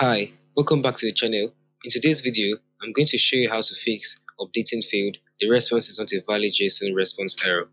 Hi, welcome back to the channel. In today's video, I'm going to show you how to fix updating failed, the response is not a valid JSON response error.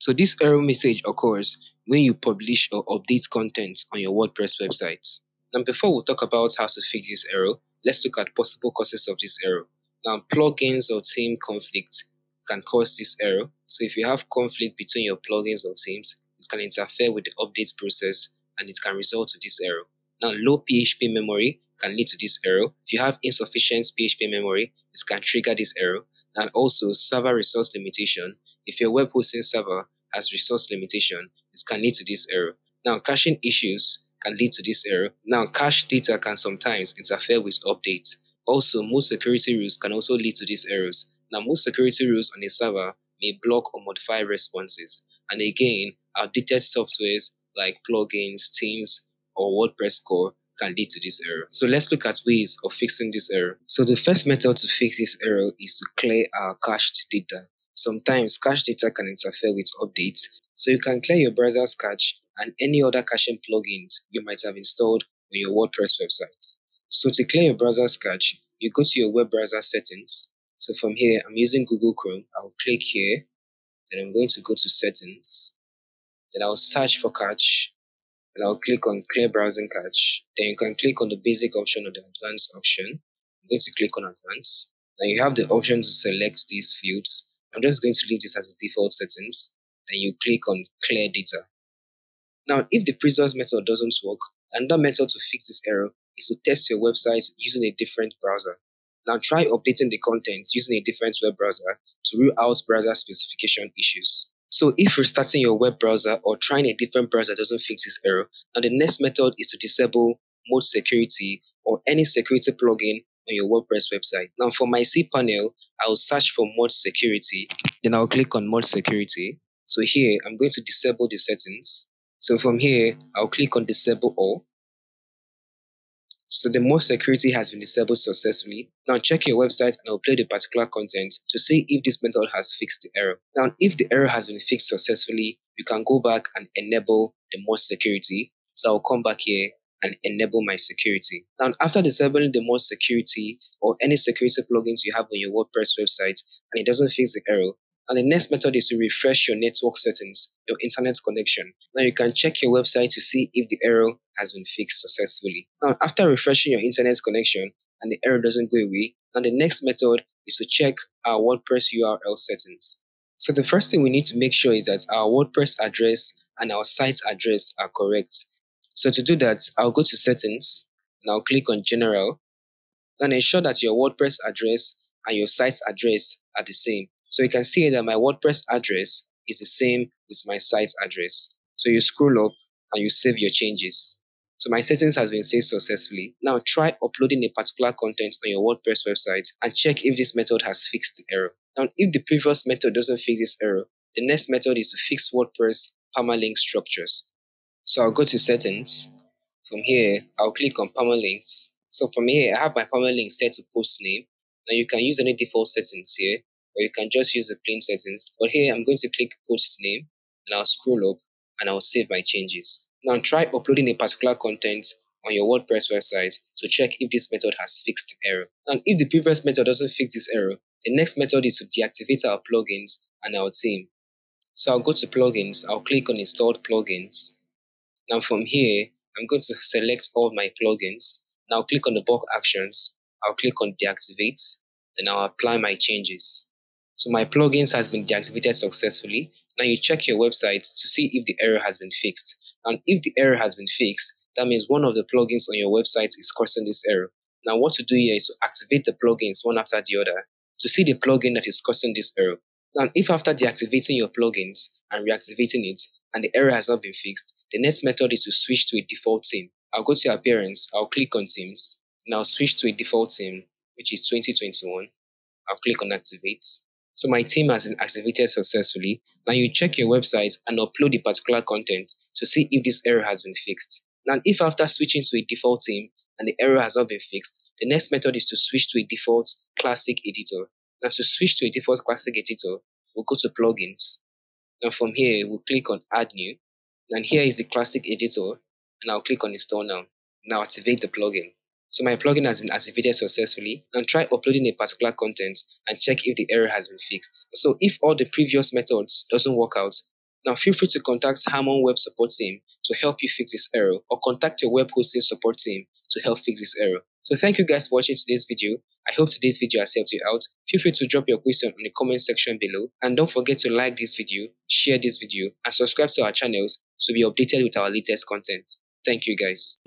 So this error message occurs when you publish or update content on your WordPress website. Now before we talk about how to fix this error, let's look at possible causes of this error. Now plugins or theme conflict can cause this error. So if you have conflict between your plugins or themes, it can interfere with the update process and it can result to this error. Now, low PHP memory can lead to this error. If you have insufficient PHP memory, it can trigger this error. And also, server resource limitation. If your web hosting server has resource limitation, it can lead to this error. Now, caching issues can lead to this error. Now, cache data can sometimes interfere with updates. Also, most security rules can also lead to these errors. Now, most security rules on a server may block or modify responses. And again, outdated softwares like plugins, themes, or WordPress core can lead to this error. So let's look at ways of fixing this error. So the first method to fix this error is to clear our cached data. Sometimes cached data can interfere with updates, so you can clear your browser's cache and any other caching plugins you might have installed on your WordPress website. So to clear your browser's cache, you go to your web browser settings. So from here, I'm using Google Chrome. I'll click here, then I'm going to go to settings. Then I'll search for cache and I'll click on clear browsing cache. Then you can click on the basic option or the advanced option. I'm going to click on advanced. Now you have the option to select these fields. I'm just going to leave this as default settings. Then you click on clear data. Now, if the previous method doesn't work, another method to fix this error is to test your website using a different browser. Now try updating the content using a different web browser to rule out browser specification issues. So if restarting your web browser or trying a different browser doesn't fix this error, now the next method is to disable ModSecurity or any security plugin on your WordPress website. Now for my cPanel, I'll search for ModSecurity, then I'll click on ModSecurity. So here, I'm going to disable the settings. So from here, I'll click on disable all. So the ModSecurity has been disabled successfully. Now check your website and upload the particular content to see if this method has fixed the error. Now if the error has been fixed successfully, you can go back and enable the ModSecurity. So I'll come back here and enable my security. Now after disabling the ModSecurity or any security plugins you have on your WordPress website and it doesn't fix the error, and the next method is to refresh your network settings, your internet connection. Now you can check your website to see if the error has been fixed successfully. Now after refreshing your internet connection and the error doesn't go away, now the next method is to check our WordPress URL settings. So the first thing we need to make sure is that our WordPress address and our site address are correct. So to do that, I'll go to settings and I'll click on general and ensure that your WordPress address and your site address are the same. So you can see that my WordPress address is the same with my site's address. So you scroll up and you save your changes. So my settings has been saved successfully. Now try uploading a particular content on your WordPress website and check if this method has fixed the error. Now if the previous method doesn't fix this error, the next method is to fix WordPress permalink structures. So I'll go to settings. From here, I'll click on permalinks. So from here, I have my permalink set to post name. Now you can use any default settings here or you can just use the plain settings. But here I'm going to click post name and I'll scroll up and I'll save my changes. Now try uploading a particular content on your WordPress website to check if this method has fixed the error. And if the previous method doesn't fix this error, the next method is to deactivate our plugins and our theme. So I'll go to plugins, I'll click on installed plugins. Now from here, I'm going to select all my plugins. Now click on the bulk actions, I'll click on deactivate, then I'll apply my changes. So my plugins has been deactivated successfully. Now you check your website to see if the error has been fixed. And if the error has been fixed, that means one of the plugins on your website is causing this error. Now what to do here is to activate the plugins one after the other to see the plugin that is causing this error. Now if after deactivating your plugins and reactivating it and the error has not been fixed, the next method is to switch to a default theme. I'll go to appearance, I'll click on themes, now switch to a default theme, which is 2021. I'll click on activate. So my theme has been activated successfully. Now you check your website and upload the particular content to see if this error has been fixed. Now if after switching to a default theme and the error has not been fixed, the next method is to switch to a default classic editor. Now to switch to a default classic editor, we'll go to plugins. Now from here, we'll click on add new. And here is the classic editor. and I'll click on install now. Now activate the plugin. So my plugin has been activated successfully and try uploading a particular content and check if the error has been fixed. So if all the previous methods doesn't work out, now feel free to contact Harmon Web Support Team to help you fix this error or contact your web hosting support team to help fix this error. So thank you guys for watching today's video. I hope today's video has helped you out. Feel free to drop your question in the comment section below and don't forget to like this video, share this video and subscribe to our channels to be updated with our latest content. Thank you guys.